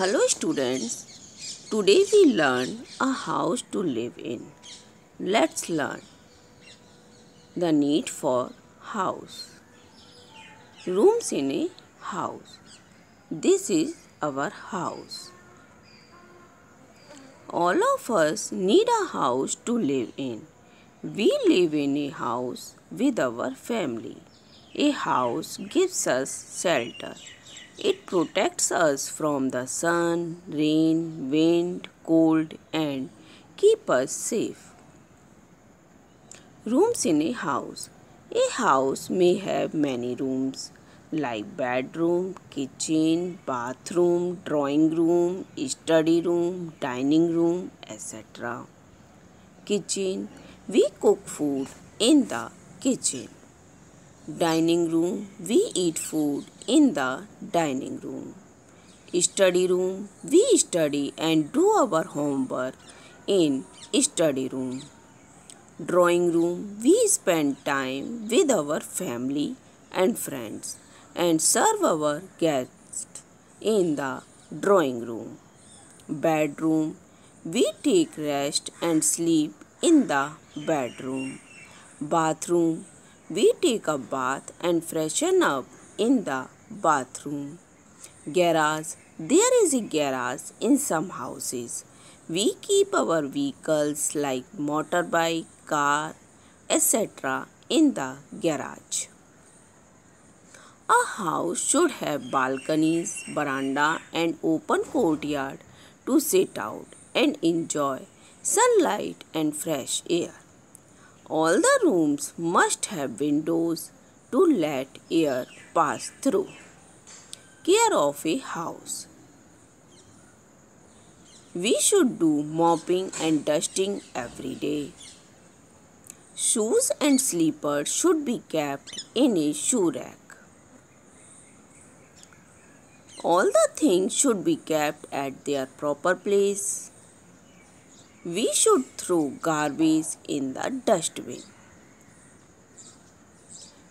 Hello students. Today we learn a house to live in. Let's learn the need for house. Rooms in a house. This is our house. All of us need a house to live in. We live in a house with our family. A house gives us shelter. It protects us from the sun, rain, wind, cold and keep us safe. Rooms in a house. A house may have many rooms like bedroom, kitchen, bathroom, drawing room, study room, dining room, etc. Kitchen. We cook food in the kitchen dining room we eat food in the dining room. Study room we study and do our homework in study room. Drawing room we spend time with our family and friends and serve our guests in the drawing room. Bedroom we take rest and sleep in the bedroom. Bathroom we take a bath and freshen up in the bathroom. Garage. There is a garage in some houses. We keep our vehicles like motorbike, car, etc. in the garage. A house should have balconies, veranda and open courtyard to sit out and enjoy sunlight and fresh air. All the rooms must have windows to let air pass through. Care of a house. We should do mopping and dusting every day. Shoes and slippers should be kept in a shoe rack. All the things should be kept at their proper place. We should throw garbage in the dustbin.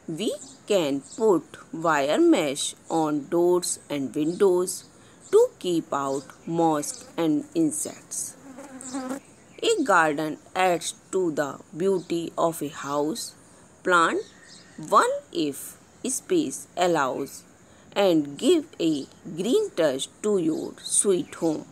We can put wire mesh on doors and windows to keep out mosquitoes and insects. A garden adds to the beauty of a house. Plant one if space allows and give a green touch to your sweet home.